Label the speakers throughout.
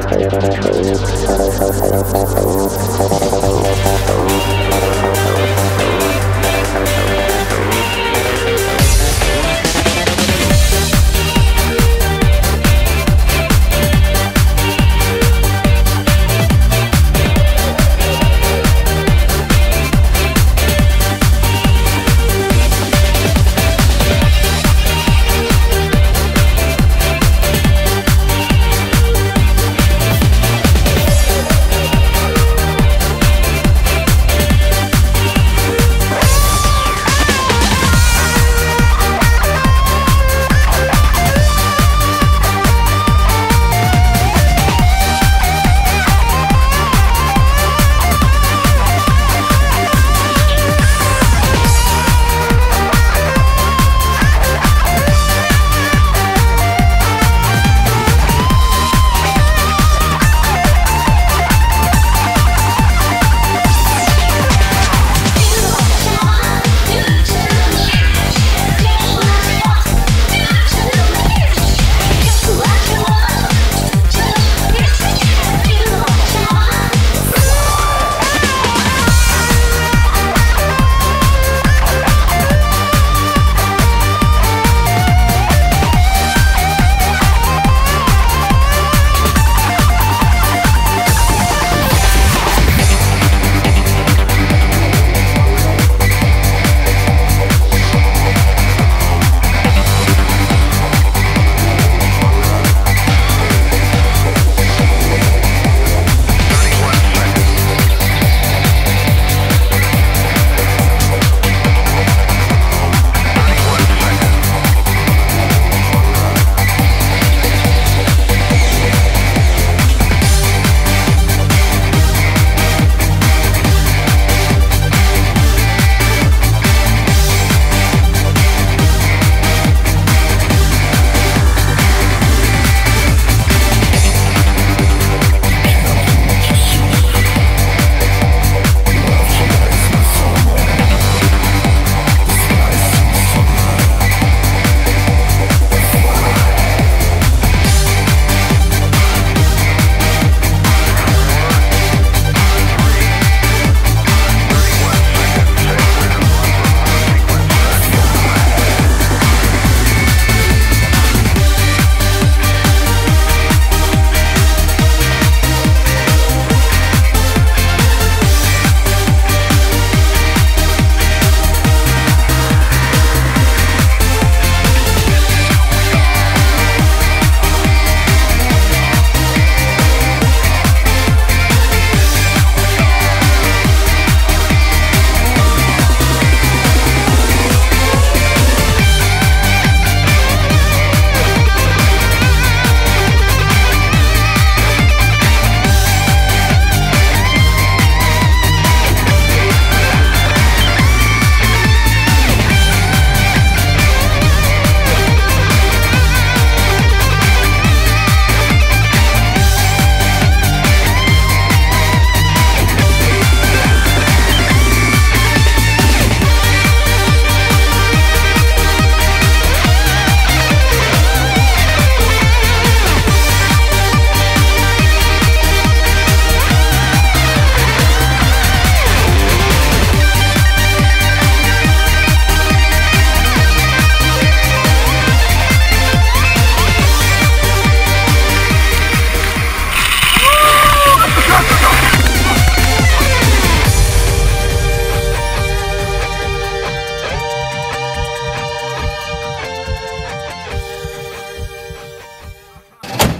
Speaker 1: Thank you.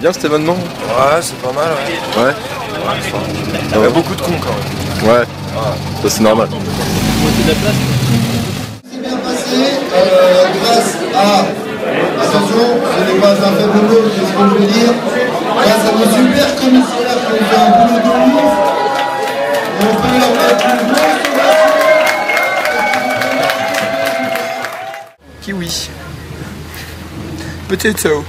Speaker 1: Bien cet événement
Speaker 2: Ouais, c'est pas mal, ouais.
Speaker 1: Ouais.
Speaker 2: Il y a beaucoup de cons quand même.
Speaker 1: Ouais. Ça c'est normal.
Speaker 3: C'est bien passé euh, grâce à, attention, ce n'est pas un faible mot, c'est ce que je veux dire, grâce à nos super commissaires qui ont fait un boulot de ouf. On peut leur mettre une grosse
Speaker 4: Kiwi. Potato.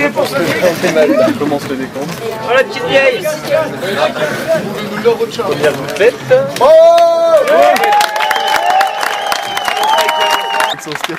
Speaker 5: Ticket pour ce
Speaker 6: Commence le décompte.
Speaker 5: Voilà, petite vieille.
Speaker 6: Première bouffette. Son skate.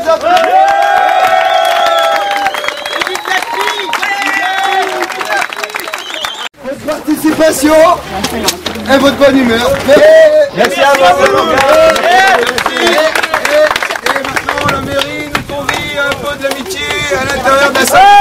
Speaker 7: Votre participation et votre bonne humeur.
Speaker 8: Merci à vous.
Speaker 3: Et maintenant, la mairie nous convie à un pot d'amitié à l'intérieur de la salle.